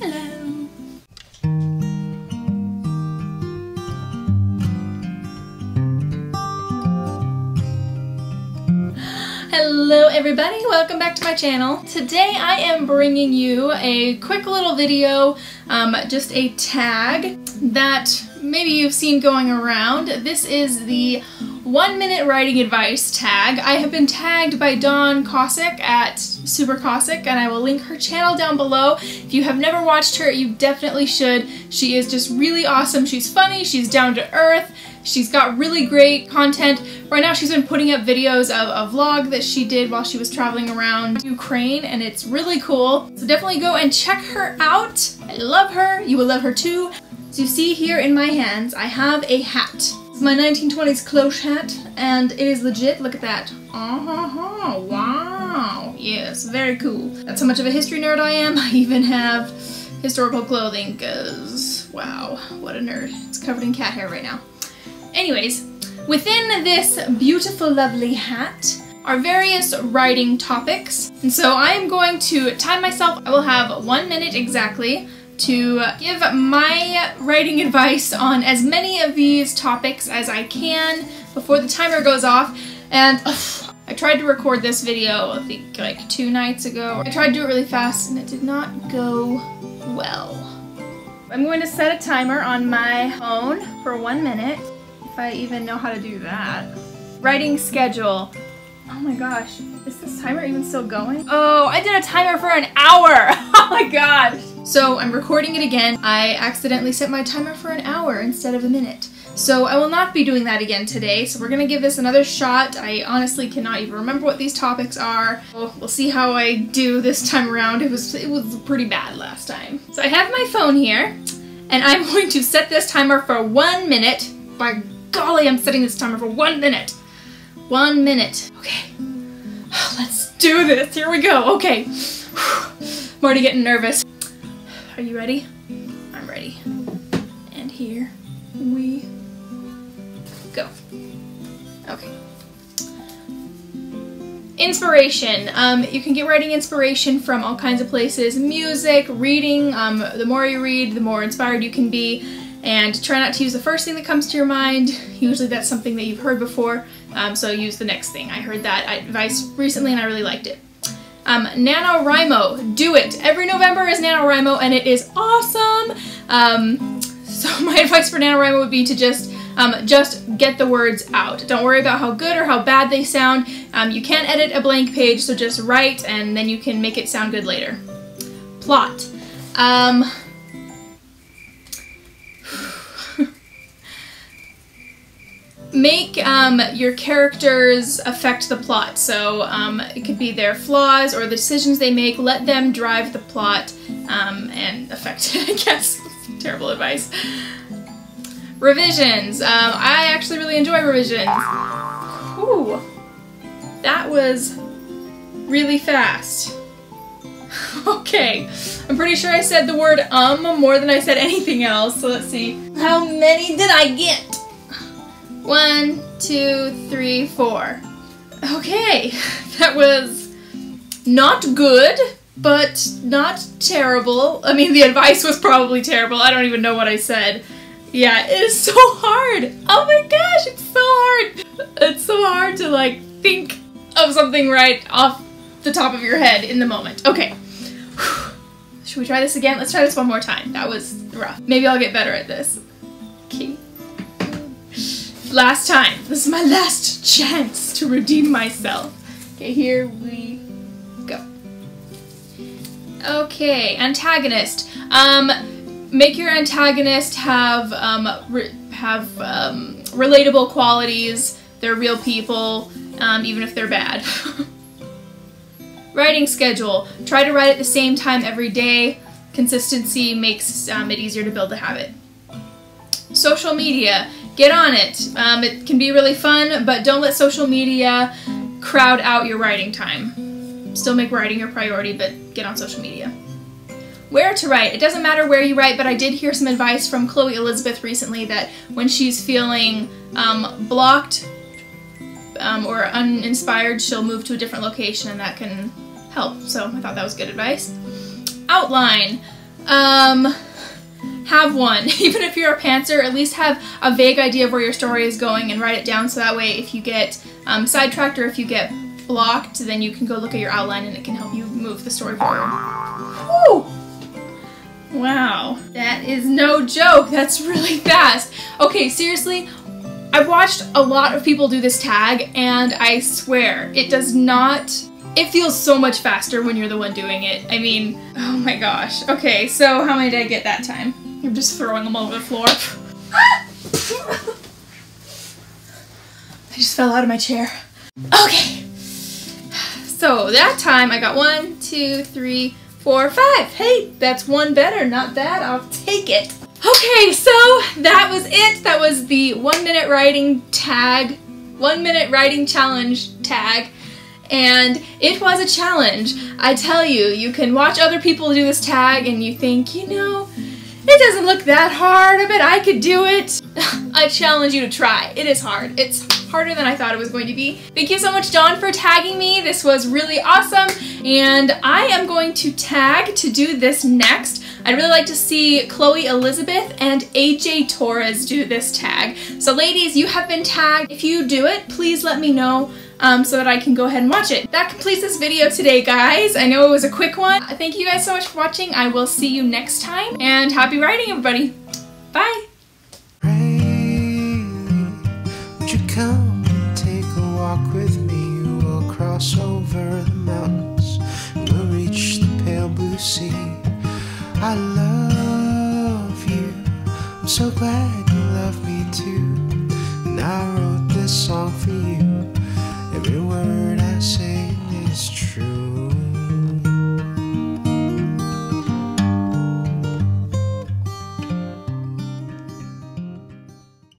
Hello. Hello everybody, welcome back to my channel. Today I am bringing you a quick little video, um, just a tag that maybe you've seen going around. This is the one minute writing advice tag. I have been tagged by Dawn Cossack at Super Cossack and I will link her channel down below. If you have never watched her, you definitely should. She is just really awesome. She's funny, she's down to earth, she's got really great content. Right now she's been putting up videos of a vlog that she did while she was traveling around Ukraine and it's really cool. So definitely go and check her out. I love her. You will love her too. As you see here in my hands, I have a hat. My 1920s cloche hat, and it is legit. Look at that. Uh-huh, wow. Yes, very cool. That's how much of a history nerd I am. I even have historical clothing, because, wow, what a nerd. It's covered in cat hair right now. Anyways, within this beautiful, lovely hat, are various writing topics. And so I am going to time myself. I will have one minute exactly to give my writing advice on as many of these topics as I can before the timer goes off. And ugh, I tried to record this video, I think like two nights ago. I tried to do it really fast and it did not go well. I'm going to set a timer on my phone for one minute, if I even know how to do that. Writing schedule. Oh my gosh, is this timer even still going? Oh, I did a timer for an hour! My gosh! So I'm recording it again. I accidentally set my timer for an hour instead of a minute. So I will not be doing that again today, so we're gonna give this another shot. I honestly cannot even remember what these topics are. We'll, we'll see how I do this time around. It was, it was pretty bad last time. So I have my phone here, and I'm going to set this timer for one minute. By golly, I'm setting this timer for one minute. One minute. Okay. Let's do this. Here we go. Okay. I'm already getting nervous. Are you ready? I'm ready. And here we go. Okay. Inspiration. Um, you can get writing inspiration from all kinds of places. Music, reading. Um, the more you read, the more inspired you can be. And try not to use the first thing that comes to your mind. Usually that's something that you've heard before, um, so use the next thing. I heard that advice recently and I really liked it. Um, NaNoWriMo, do it. Every November is NaNoWriMo and it is awesome. Um, so my advice for NaNoWriMo would be to just um, just get the words out. Don't worry about how good or how bad they sound. Um, you can't edit a blank page, so just write and then you can make it sound good later. Plot. Um, make um, your characters affect the plot. So um, it could be their flaws or the decisions they make. Let them drive the plot um, and affect it, I guess. Terrible advice. Revisions. Um, I actually really enjoy revisions. Ooh, that was really fast. okay, I'm pretty sure I said the word um more than I said anything else. So let's see. How many did I get? One, two, three, four. Okay, that was not good, but not terrible. I mean, the advice was probably terrible. I don't even know what I said. Yeah, it is so hard. Oh my gosh, it's so hard. It's so hard to like think of something right off the top of your head in the moment. Okay. Should we try this again? Let's try this one more time. That was rough. Maybe I'll get better at this. Okay. Last time. This is my last chance to redeem myself. Okay, here we go. Okay, antagonist. Um, make your antagonist have um, have um, relatable qualities. They're real people, um, even if they're bad. Writing schedule. Try to write at the same time every day. Consistency makes um, it easier to build a habit. Social media get on it. Um, it can be really fun, but don't let social media crowd out your writing time. Still make writing your priority, but get on social media. Where to write. It doesn't matter where you write, but I did hear some advice from Chloe Elizabeth recently that when she's feeling um, blocked um, or uninspired, she'll move to a different location and that can help. So I thought that was good advice. outline. Um, have one. Even if you're a pantser, at least have a vague idea of where your story is going and write it down so that way if you get um, sidetracked or if you get blocked, then you can go look at your outline and it can help you move the story forward. Whew! Wow, that is no joke. That's really fast. Okay, seriously, I've watched a lot of people do this tag and I swear it does not it feels so much faster when you're the one doing it. I mean, oh my gosh. Okay, so how many did I get that time? I'm just throwing them all over the floor. I just fell out of my chair. Okay. So that time I got one, two, three, four, five. Hey, that's one better. Not bad. I'll take it. Okay, so that was it. That was the one minute writing tag, one minute writing challenge tag and it was a challenge. I tell you, you can watch other people do this tag and you think, you know, it doesn't look that hard, I bet I could do it. I challenge you to try. It is hard. It's harder than I thought it was going to be. Thank you so much, Dawn, for tagging me. This was really awesome, and I am going to tag to do this next. I'd really like to see Chloe Elizabeth and AJ Torres do this tag. So ladies, you have been tagged. If you do it, please let me know um, so that I can go ahead and watch it. That completes this video today, guys. I know it was a quick one. Thank you guys so much for watching. I will see you next time, and happy writing, everybody. Bye. would you come take a walk with me?